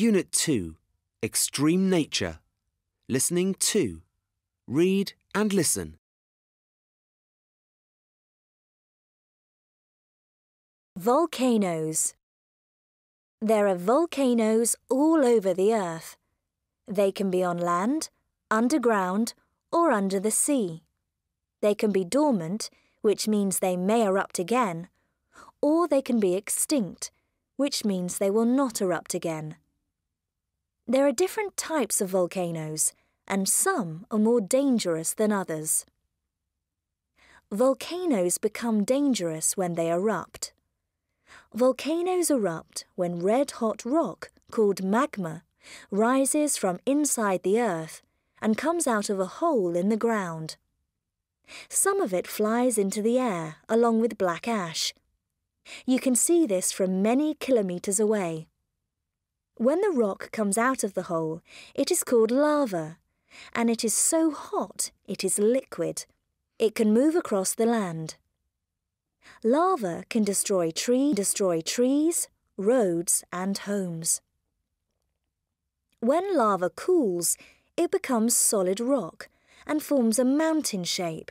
Unit 2 Extreme Nature. Listening 2. Read and listen. Volcanoes. There are volcanoes all over the earth. They can be on land, underground, or under the sea. They can be dormant, which means they may erupt again, or they can be extinct, which means they will not erupt again. There are different types of volcanoes, and some are more dangerous than others. Volcanoes become dangerous when they erupt. Volcanoes erupt when red-hot rock, called magma, rises from inside the earth and comes out of a hole in the ground. Some of it flies into the air along with black ash. You can see this from many kilometres away. When the rock comes out of the hole, it is called lava, and it is so hot it is liquid. It can move across the land. Lava can destroy tree, destroy trees, roads and homes. When lava cools, it becomes solid rock and forms a mountain shape.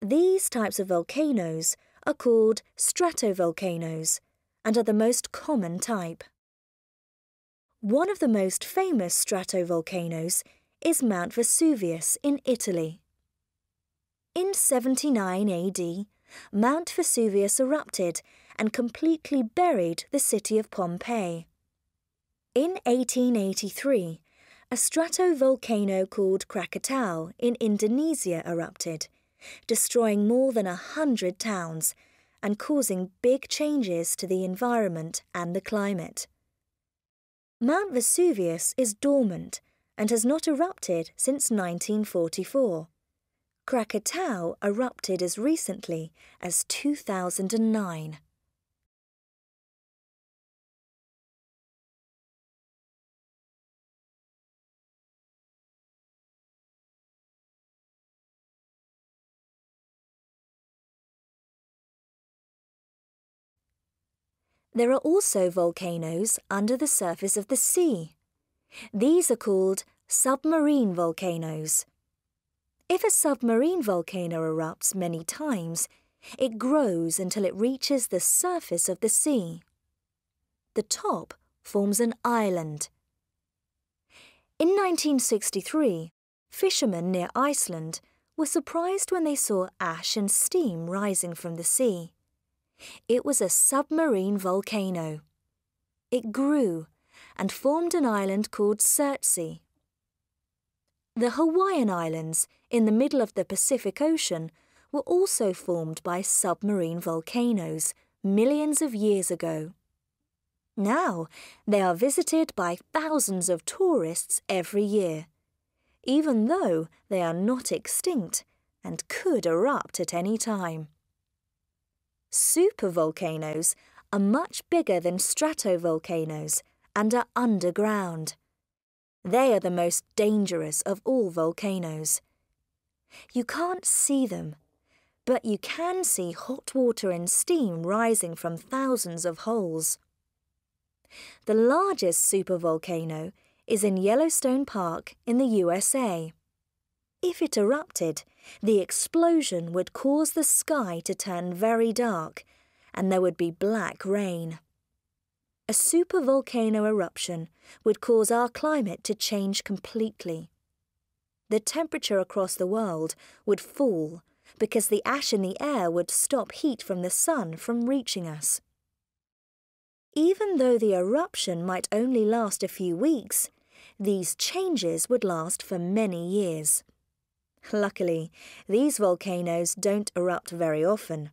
These types of volcanoes are called stratovolcanoes and are the most common type. One of the most famous stratovolcanoes is Mount Vesuvius in Italy. In 79 AD, Mount Vesuvius erupted and completely buried the city of Pompeii. In 1883, a stratovolcano called Krakatau in Indonesia erupted, destroying more than a hundred towns and causing big changes to the environment and the climate. Mount Vesuvius is dormant and has not erupted since 1944. Krakatau erupted as recently as 2009. There are also volcanoes under the surface of the sea. These are called submarine volcanoes. If a submarine volcano erupts many times, it grows until it reaches the surface of the sea. The top forms an island. In 1963, fishermen near Iceland were surprised when they saw ash and steam rising from the sea. It was a submarine volcano. It grew and formed an island called Surtsey. The Hawaiian Islands, in the middle of the Pacific Ocean, were also formed by submarine volcanoes millions of years ago. Now they are visited by thousands of tourists every year, even though they are not extinct and could erupt at any time. Supervolcanoes are much bigger than stratovolcanoes and are underground. They are the most dangerous of all volcanoes. You can't see them, but you can see hot water and steam rising from thousands of holes. The largest supervolcano is in Yellowstone Park in the USA. If it erupted, the explosion would cause the sky to turn very dark and there would be black rain a supervolcano eruption would cause our climate to change completely. The temperature across the world would fall because the ash in the air would stop heat from the sun from reaching us. Even though the eruption might only last a few weeks, these changes would last for many years. Luckily, these volcanoes don't erupt very often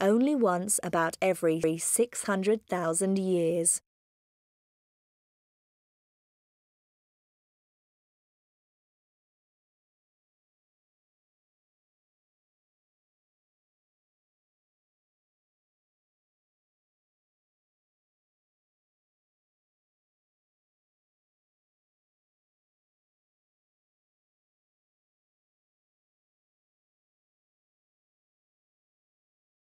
only once about every 600,000 years.